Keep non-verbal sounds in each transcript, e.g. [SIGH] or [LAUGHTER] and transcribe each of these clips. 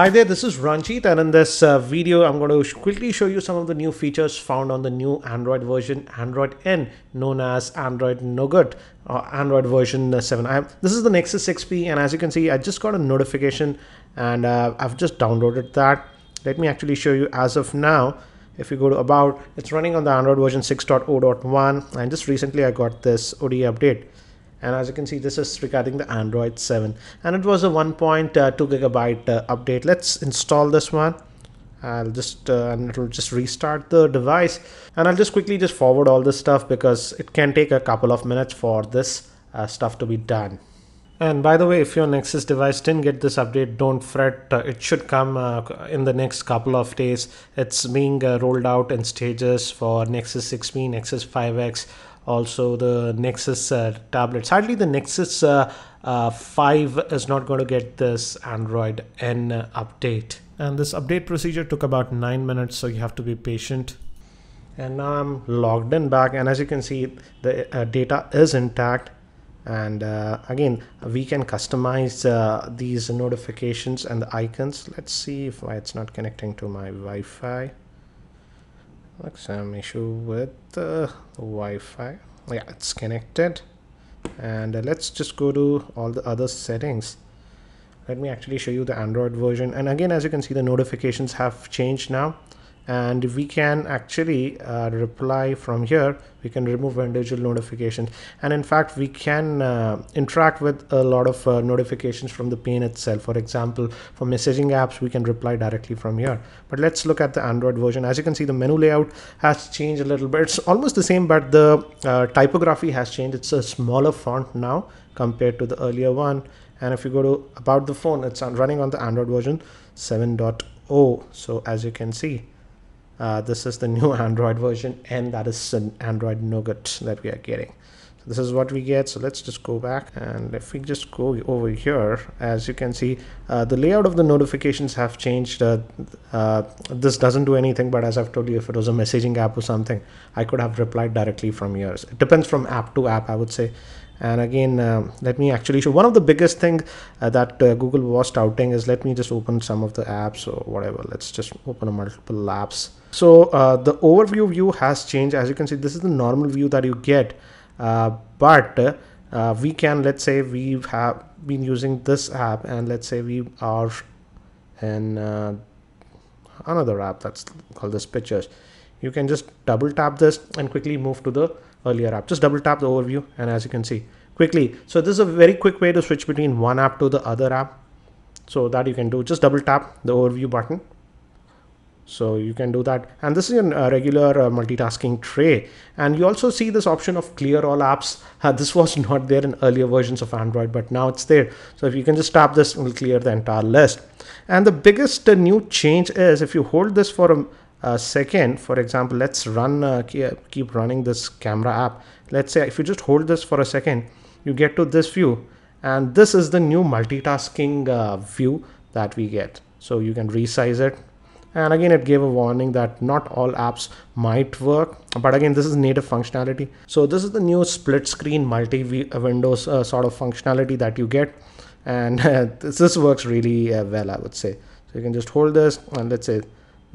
Hi there, this is Ranjit and in this uh, video I'm going to quickly show you some of the new features found on the new Android version Android N known as Android Nougat or Android version 7. Have, this is the Nexus 6P and as you can see I just got a notification and uh, I've just downloaded that. Let me actually show you as of now if you go to about it's running on the Android version 6.0.1 and just recently I got this OTA update and as you can see this is regarding the android 7 and it was a 1.2 gigabyte uh, update. Let's install this one. I'll just uh, and it'll just restart the device. And I'll just quickly just forward all this stuff because it can take a couple of minutes for this uh, stuff to be done. And by the way, if your Nexus device didn't get this update, don't fret. Uh, it should come uh, in the next couple of days. It's being uh, rolled out in stages for Nexus 6P, Nexus 5X, also the Nexus uh, tablet. Sadly, the Nexus uh, uh, 5 is not going to get this Android N update. And this update procedure took about 9 minutes, so you have to be patient. And now I'm logged in back, and as you can see, the uh, data is intact. And uh, again, we can customize uh, these notifications and the icons. Let's see if it's not connecting to my Wi Fi like some issue with the Wi-Fi. Yeah it's connected. And uh, let's just go to all the other settings. Let me actually show you the Android version. And again as you can see the notifications have changed now and we can actually uh, reply from here. We can remove individual notifications. And in fact we can uh, interact with a lot of uh, notifications from the pane itself. For example for messaging apps we can reply directly from here. But let's look at the android version. As you can see the menu layout has changed a little bit. It's almost the same but the uh, typography has changed. It's a smaller font now compared to the earlier one. And if you go to about the phone it's running on the android version 7.0 so as you can see uh, this is the new [LAUGHS] Android version and that is an Android Nougat that we are getting. This is what we get. So let's just go back and if we just go over here, as you can see, uh, the layout of the notifications have changed. Uh, uh, this doesn't do anything, but as I've told you, if it was a messaging app or something, I could have replied directly from here. It depends from app to app, I would say and again uh, let me actually show one of the biggest thing uh, that uh, google was touting is let me just open some of the apps or whatever let's just open a multiple apps so uh, the overview view has changed as you can see this is the normal view that you get but uh, we can let's say we have been using this app and let's say we are in another app that's called this pictures you can just double tap this and quickly move to the earlier app. Just double tap the overview and as you can see quickly. So this is a very quick way to switch between one app to the other app. So that you can do just double tap the overview button so you can do that. And this is a uh, regular uh, multitasking tray. And you also see this option of clear all apps. [LAUGHS] Uh, this was not there in earlier versions of android but now it's there. So if you can just tap this it will clear the entire list. And the biggest uh, new change is if you hold this for a a second for example let's run uh, keep running this camera app. Let's say if you just hold this for a second you get to this view. And this is the new multitasking uh, view that we get. So you can resize it and again it gave a warning that not all apps might work. But again this is native functionality. So this is the new split screen multi windows uh, sort of functionality that you get. And uh, [LAUGHS] this, this, works really uh, well i would say. So you can just hold this and let's say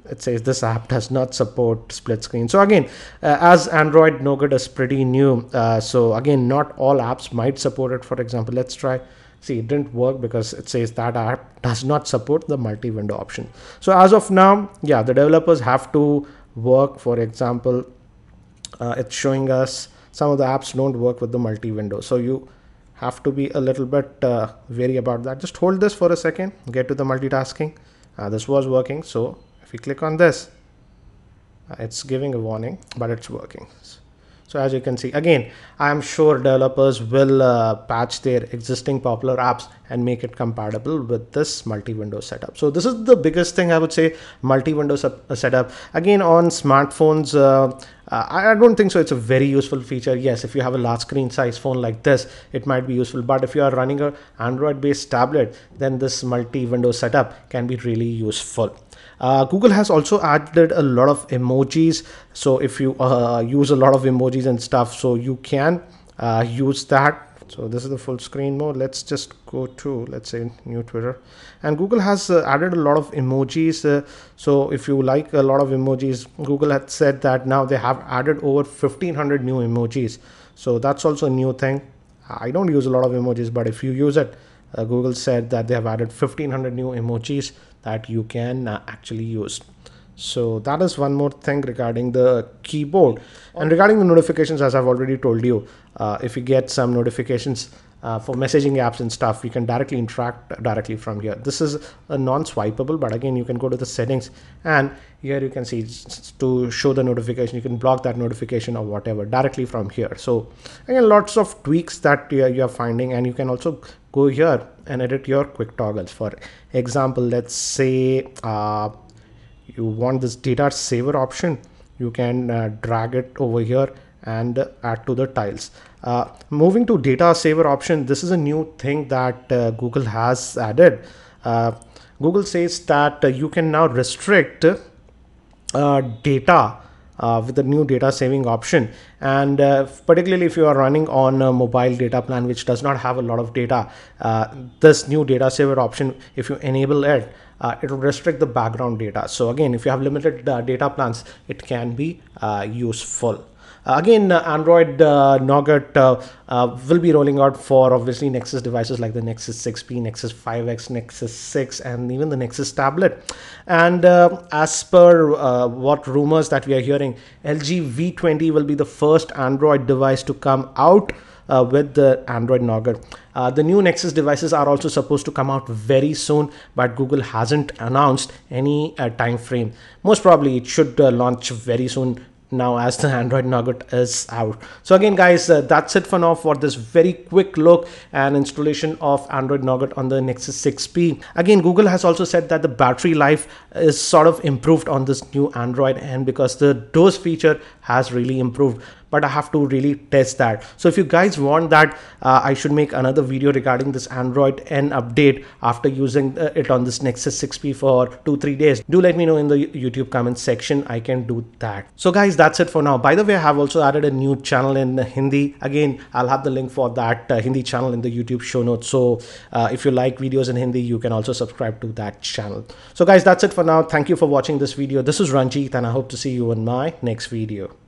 it says this app does not support split screen. So again uh, as android nougat is pretty new. Uh, so again not all apps might support it. For example let's try see it didn't work because it says that app does not support the multi-window option. So as of now yeah the developers have to work. For example uh, it's showing us some of the apps don't work with the multi-window so you have to be a little bit uh, wary about that. Just hold this for a second. Get to the multitasking. Uh, this was working. So if you click on this uh, it's giving a warning but it's working so as you can see again i am sure developers will uh, patch their existing popular apps and make it compatible with this multi-window setup so this is the biggest thing i would say multi-window uh, setup again on smartphones uh, uh, I don't think so. It's a very useful feature. Yes, if you have a large screen size phone like this, it might be useful. But if you are running a Android based tablet, then this multi-window setup can be really useful. Uh, Google has also added a lot of emojis. So if you uh, use a lot of emojis and stuff, so you can uh, use that. So this is the full screen mode. Let's just go to let's say new twitter. And google has uh, added a lot of emojis uh, so if you like a lot of emojis google had said that now they have added over 1500 new emojis. So that's also a new thing. I don't use a lot of emojis but if you use it uh, google said that they have added 1500 new emojis that you can uh, actually use. So that is one more thing regarding the keyboard. And regarding the notifications as i've already told you uh, if you get some notifications uh, for messaging apps and stuff you can directly interact directly from here. This is a non-swipeable but again you can go to the settings and here you can see to show the notification you can block that notification or whatever directly from here. So again lots of tweaks that you are finding and you can also go here and edit your quick toggles. For example let's say uh, you want this data saver option you can uh, drag it over here and uh, add to the tiles. Uh, moving to data saver option this is a new thing that uh, google has added. Uh, google says that uh, you can now restrict data uh, with the new data saving option. And uh, particularly if you are running on a mobile data plan which does not have a lot of data uh, this new data saver option if you enable it uh, it will restrict the background data. So again if you have limited uh, data plans it can be uh, useful again, uh, Android uh, Nougat will be rolling out for obviously Nexus devices like the Nexus 6P, Nexus 5X, Nexus 6, and even the Nexus tablet. And as per what rumors that we are hearing, LG V20 will be the first Android device to come out uh, with the Android Nougat. Uh, the new Nexus devices are also supposed to come out very soon, but Google hasn't announced any uh, time frame. Most probably it should launch very soon now as the android nougat is out. So again guys uh, that's it for now for this very quick look and installation of android nougat on the nexus 6p again google has also said that the battery life is sort of improved on this new android and because the doze feature has really improved but I have to really test that. So if you guys want that, uh, I should make another video regarding this Android N update after using uh, it on this Nexus 6P for two, three days. Do let me know in the YouTube comment section. I can do that. So guys, that's it for now. By the way, I have also added a new channel in Hindi. Again, I'll have the link for that uh, Hindi channel in the YouTube show notes. So uh, if you like videos in Hindi, you can also subscribe to that channel. So guys, that's it for now. Thank you for watching this video. This is Ranjit and I hope to see you in my next video.